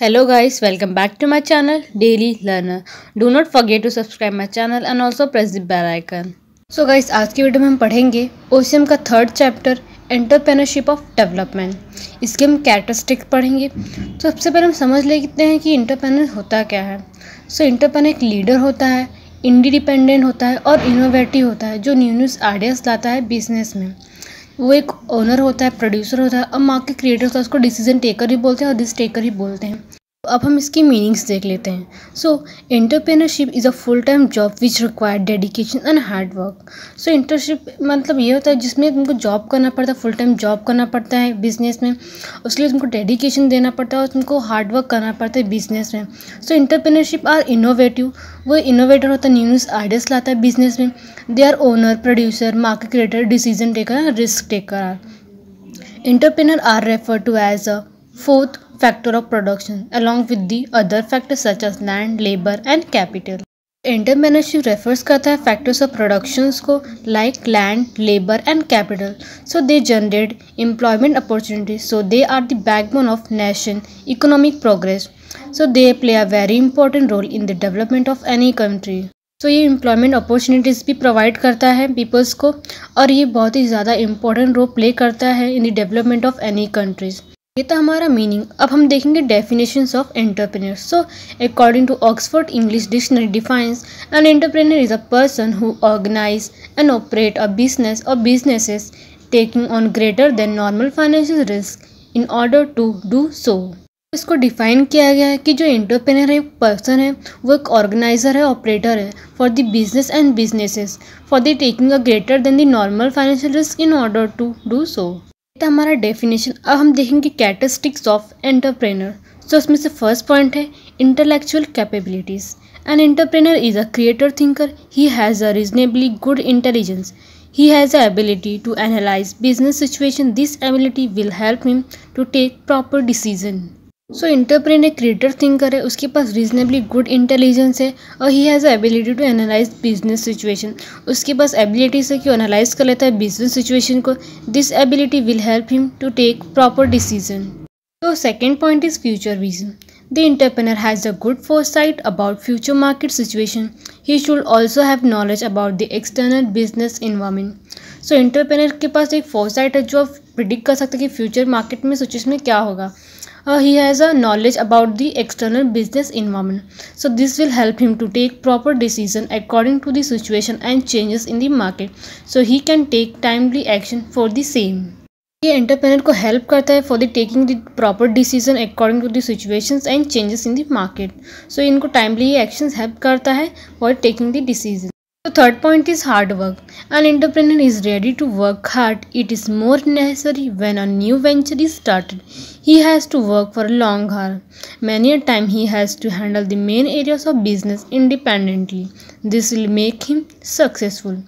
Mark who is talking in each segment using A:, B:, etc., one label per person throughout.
A: Hello guys, welcome back to my channel Daily Learner. Do not forget to subscribe my channel and also press the bell icon. So guys, आज की video में हम पढ़ेंगे OCM का third chapter entrepreneurship of development इसके हम characteristic पढ़ेंगे तो सबसे पहले हम समझ लेते हैं कि इंटरप्रेनर होता क्या है सो so, इंटरप्रेनर एक लीडर होता है इंडिपेंडेंट होता है और इनोवेटिव होता है जो न्यू न्यूज़ आइडियाज़ लाता है बिज़नेस में वो एक ओनर होता है प्रोड्यूसर होता है और मार्केट क्रिएटर होता है उसको डिसीज़न टेकर ही बोलते हैं और रिस्क टेकर ही बोलते हैं। अब हम इसकी मीनिंग्स देख लेते हैं। So entrepreneurship is a full time job which require dedication and hard work so internship मतलब ये होता है जिसमें तुमको जॉब करना पड़ता है फुल टाइम जॉब करना पड़ता है बिज़नेस में। उसके लिए तुमको डेडिकेशन देना पड़ता है और तुमको हार्ड वर्क करना पड़ता है बिज़नेस में। सो इंटरप्रेनरशिप आर इनोवेटिव वो इनोवेटर होता है न्यू न्यूज़ आइडियाज़ लाता है बिज़नेस में। They are owner producer market creator decision taker risk taker are entrepreneur are refer to as a fourth factor of production along with the other factors such as land, labor and capital. Entrepreneurship refers करता है factors of productions को like land labour and capital so they generate employment opportunities so they are the backbone of nation economic progress so they play a very important role in the development of any country so ये employment opportunities भी provide करता है peoples को और ये बहुत ही ज़्यादा इंपॉर्टेंट रोल प्ले करता है in the development of any countries ये था हमारा मीनिंग अब हम देखेंगे definition of entrepreneur so according to Oxford English dictionary defines an entrepreneur is a person who organise and operate a business और businesses taking on greater than normal financial risk in order to do so इसको define किया गया है कि जो entrepreneur है एक person है, वो एक ऑर्गेनाइजर है ऑपरेटर है for the business and businesses for the taking a greater than the normal financial risk in order to do so था हमारा डेफिनेशन अब हम देखेंगे कैरेक्टरिस्टिक्स ऑफ़ एंटरप्रेनर सो इसमें से फ़र्स्ट पॉइंट है intellectual capabilities an entrepreneur is a creator thinker he has a reasonably good intelligence he has the ability to analyze business situation. This ability will help him to take proper decision so entrepreneur एक creator thinker है उसके पास reasonably good intelligence है और he has ability to analyse business situation उसके पास ability है कि एनालाइज कर लेता है बिज़नेस सिचुएशन को. This ability will help him to take proper decision तो second point is future vision the entrepreneur has a good foresight about future market situation he should also have knowledge about the external business environment so entrepreneur के पास एक foresight है जो आप predict कर सकते हैं कि फ्यूचर मार्केट में सिचुएशन में क्या होगा. Uh, he has a knowledge about the external business environment so this will help him to take proper decision according to the situation and changes in the market so he can take timely action for the same ये entrepreneur को help करता है for the taking the proper decision according to the situations and changes in the market so इनको timely actions help करता है for taking the decision The third point is hard work. An entrepreneur is ready to work hard. It is more necessary when a new venture is started. He has to work for a long haul. Many a time he has to handle the main areas of business independently. This will make him successful.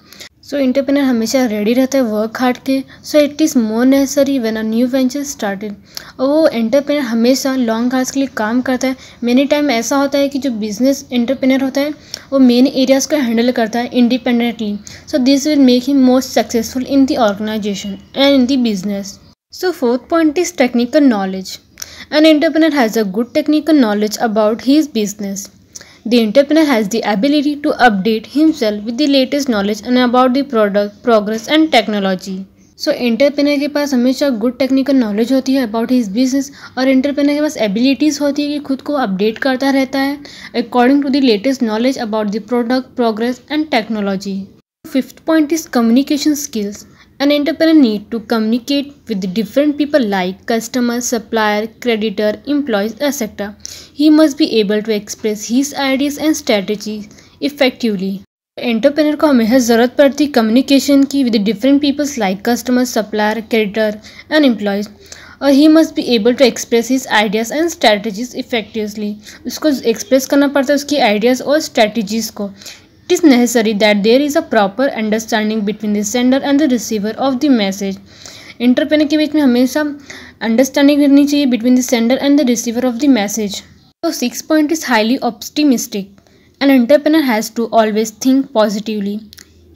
A: So entrepreneur हमेशा ready रहता है work hard के। So it is more necessary when a new venture started और वो entrepreneur हमेशा long haul के लिए काम करता है। मेनी टाइम ऐसा होता है कि जो बिज़नेस एंटरप्रेनर होता है, वो मेन एरियाज़ को हैंडल करता है independently so this will make him most successful in the organisation and in the business so fourth point is technical knowledge An entrepreneur has a good technical knowledge about his business. The entrepreneur has the ability to update himself with the latest knowledge and about the product, progress and technology. So so, entrepreneur के पास हमेशा good technical knowledge होती है about his business और entrepreneur के पास abilities होती है कि खुद को अपडेट करता रहता है according to the latest knowledge about the product progress and technology fifth point is communication skills An entrepreneur need to communicate with different people like customer, supplier, creditor, employees, etc. He must be able to express his ideas and strategies effectively. Entrepreneur को हमेशा ज़रूरत पड़ती communication की with different peoples like customer supplier creditor and employees और he must be able to express his ideas and strategies effectively उसको express करना पड़ता है उसकी आइडियाज़ और स्ट्रैटेजीज़ को It is necessary that there is a proper understanding between the sender and the receiver of the message. Entrepreneur के बीच में हमेशा अंडरस्टैंडिंग रहनी चाहिए between the sender and the receiver of the message तो six point is highly optimistic an entrepreneur has to always think positively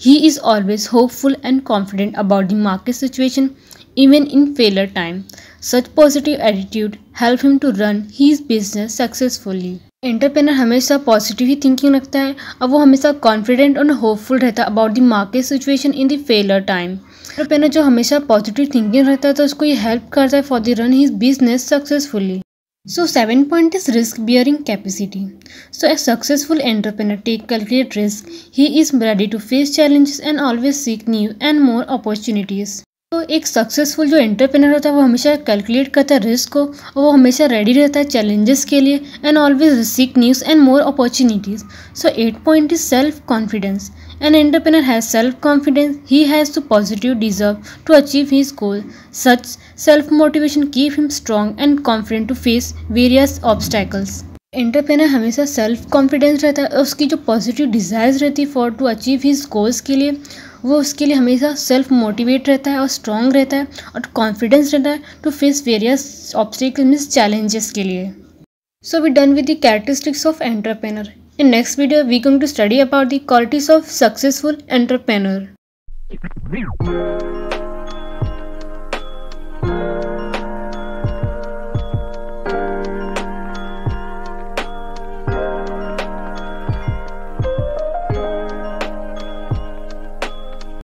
A: He is always hopeful and confident about the market situation even in failure time. Such positive attitude help him to run his business successfully. Entrepreneur हमेशा positive ही thinking रखता है और वो हमेशा confident और hopeful रहता है about the market situation in the failure time entrepreneur जो हमेशा पॉजिटिव थिंकिंग रहता है तो उसको ये हेल्प करता है for the run his business successfully so seven point is risk bearing capacity so a successful entrepreneur take calculate risk he is ready to face challenges and always seek new and more opportunities तो एक successful जो entrepreneur होता है, वो हमेशा calculate करता है risk को और वो हमेशा रेडी रहता है चैलेंजेस के लिए and always seek news and more opportunities so eight point is self confidence An entrepreneur has self confidence He has to positive deserve to achieve his goal. Such self-motivation keep him strong and confident to face various obstacles. Entrepreneur हमेशा self confidence रहता है उसकी जो positive desires रहती है for to achieve his goals के लिए वो उसके लिए हमेशा सेल्फ मोटिवेट रहता है और स्ट्रॉन्ग रहता है और कॉन्फिडेंस रहता है to face various obstacle means challenges के लिए। So we done with the characteristics of entrepreneur in next video we going to study about the qualities of successful entrepreneur